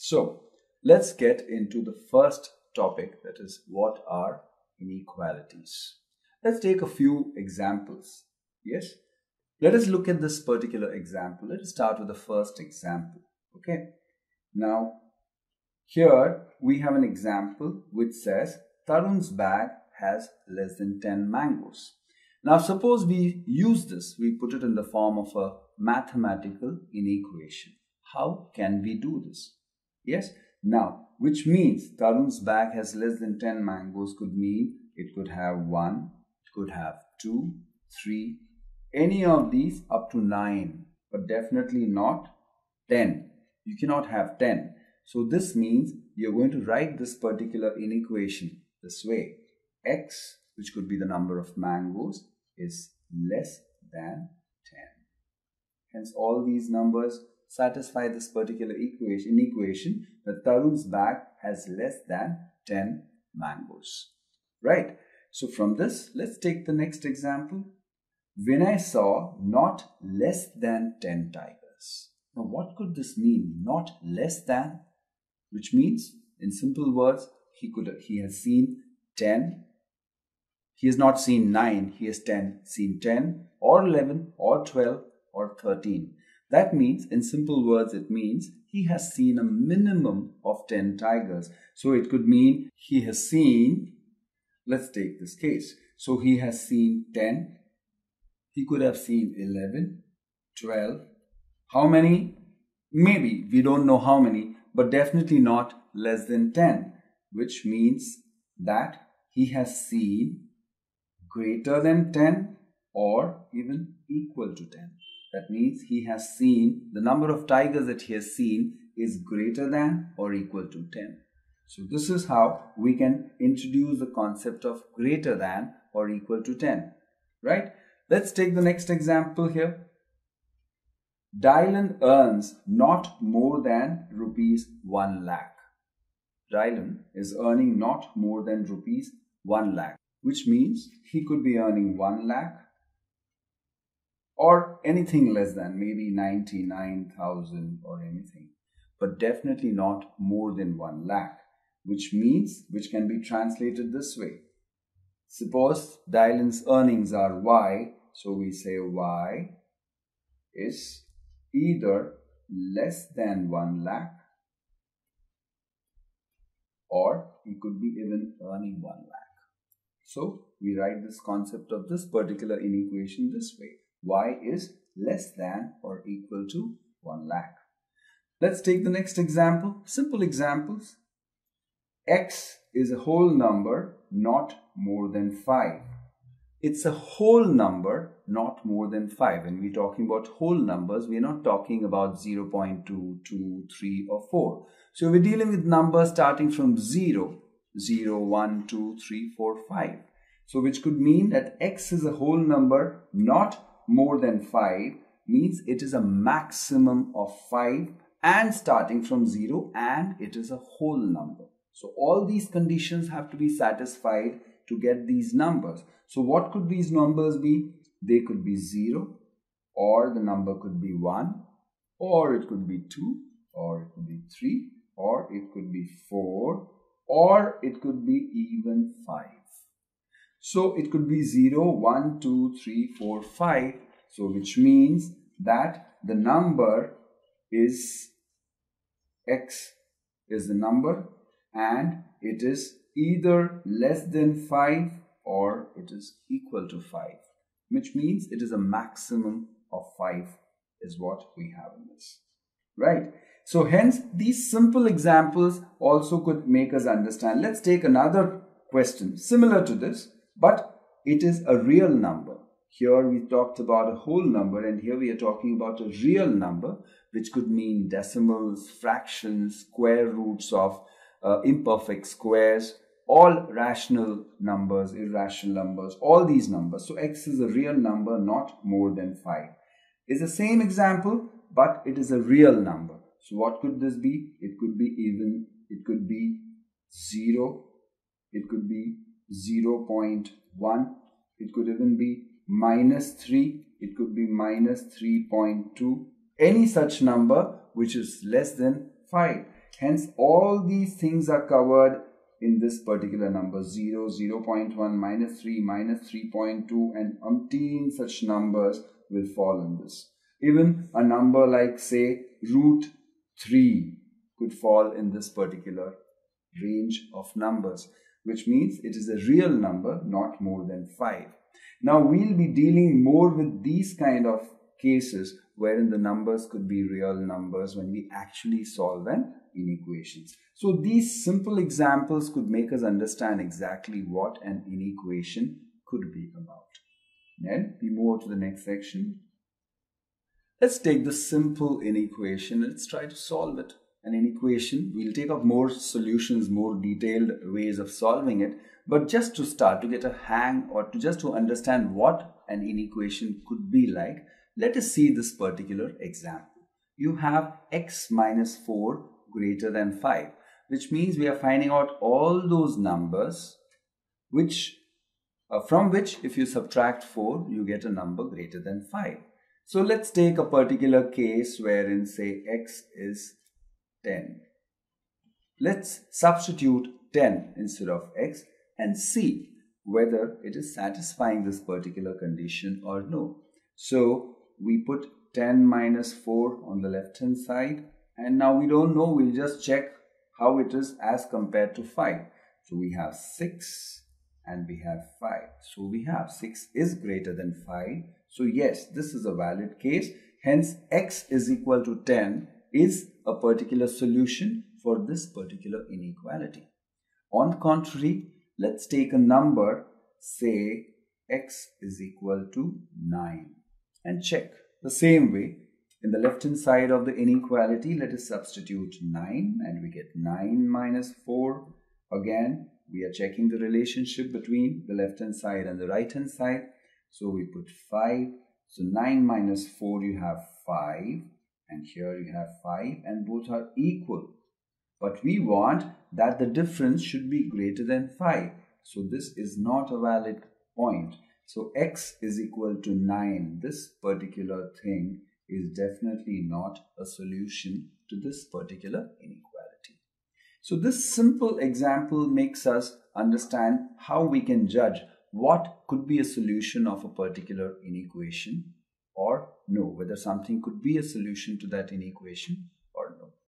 So let's get into the first topic that is what are inequalities. Let's take a few examples. Yes. Let us look at this particular example. Let us start with the first example. Okay. Now, here we have an example which says Tarun's bag has less than 10 mangoes. Now, suppose we use this, we put it in the form of a mathematical inequation. How can we do this? Yes. Now, which means Tarun's bag has less than 10 mangoes could mean it could have 1, it could have 2, 3, any of these up to 9, but definitely not 10. You cannot have 10. So this means you're going to write this particular inequation this way. x, which could be the number of mangoes, is less than 10. Hence all these numbers satisfy this particular equation, that Tarun's bag has less than 10 mangoes. Right? So from this, let's take the next example. Vinay saw not less than 10 tigers. Now what could this mean? Not less than? Which means, in simple words, he could he has seen 10. He has not seen 9, he has 10, seen 10 or 11 or 12 or 13. That means, in simple words, it means he has seen a minimum of 10 tigers. So it could mean he has seen, let's take this case. So he has seen 10, he could have seen 11, 12. How many? Maybe, we don't know how many, but definitely not less than 10, which means that he has seen greater than 10 or even equal to 10. That means he has seen, the number of tigers that he has seen is greater than or equal to 10. So this is how we can introduce the concept of greater than or equal to 10. Right? Let's take the next example here. Dylan earns not more than rupees 1 lakh. Dylan is earning not more than rupees 1 lakh, which means he could be earning 1 lakh or anything less than maybe 99,000 or anything, but definitely not more than 1 lakh, which means, which can be translated this way. Suppose Dylan's earnings are Y, so we say Y is either less than 1 lakh or he could be even earning 1 lakh. So we write this concept of this particular inequation this way y is less than or equal to 1 lakh. Let's take the next example. Simple examples. x is a whole number not more than 5. It's a whole number not more than 5. When we're talking about whole numbers, we're not talking about 0 0.2, 2, 3 or 4. So we're dealing with numbers starting from 0, 0, 1, 2, 3, 4, 5. So which could mean that x is a whole number not more than 5 means it is a maximum of 5 and starting from 0 and it is a whole number. So all these conditions have to be satisfied to get these numbers. So what could these numbers be? They could be 0 or the number could be 1 or it could be 2 or it could be 3 or it could be 4 or it could be even 5. So it could be 0, 1, 2, 3, 4, 5. So which means that the number is x is the number and it is either less than 5 or it is equal to 5 which means it is a maximum of 5 is what we have in this. Right. So hence these simple examples also could make us understand. Let's take another question similar to this but it is a real number. Here we talked about a whole number and here we are talking about a real number which could mean decimals, fractions, square roots of uh, imperfect squares, all rational numbers, irrational numbers, all these numbers. So x is a real number not more than 5. It's the same example but it is a real number. So what could this be? It could be even, it could be 0, it could be 0.1 it could even be minus 3 it could be minus 3.2 any such number which is less than 5 Hence, all these things are covered in this particular number 0, 0 0.1, minus 3, minus 3.2 and umpteen such numbers will fall in this. Even a number like say root 3 could fall in this particular range of numbers which means it is a real number not more than 5. Now we'll be dealing more with these kind of cases wherein the numbers could be real numbers when we actually solve an inequations. So these simple examples could make us understand exactly what an inequation could be about. Then we move to the next section. Let's take the simple inequation. Let's try to solve it. An inequation, we'll take up more solutions, more detailed ways of solving it. But just to start, to get a hang or to just to understand what an inequation could be like, let us see this particular example. You have x minus 4 greater than 5, which means we are finding out all those numbers which uh, from which if you subtract 4, you get a number greater than 5. So let's take a particular case wherein say x is 10. Let's substitute 10 instead of x and see whether it is satisfying this particular condition or no. So we put 10 minus 4 on the left hand side and now we don't know. We'll just check how it is as compared to 5 so we have 6 and we have 5 so we have 6 is greater than 5 so yes this is a valid case. Hence x is equal to 10 is a particular solution for this particular inequality on the contrary let's take a number say x is equal to 9 and check. The same way, in the left hand side of the inequality, let us substitute 9 and we get 9 minus 4. Again, we are checking the relationship between the left hand side and the right hand side. So we put 5. So 9 minus 4 you have 5 and here you have 5 and both are equal. But we want that the difference should be greater than 5. So this is not a valid point. So x is equal to 9. This particular thing is definitely not a solution to this particular inequality. So this simple example makes us understand how we can judge what could be a solution of a particular inequation or no, whether something could be a solution to that inequation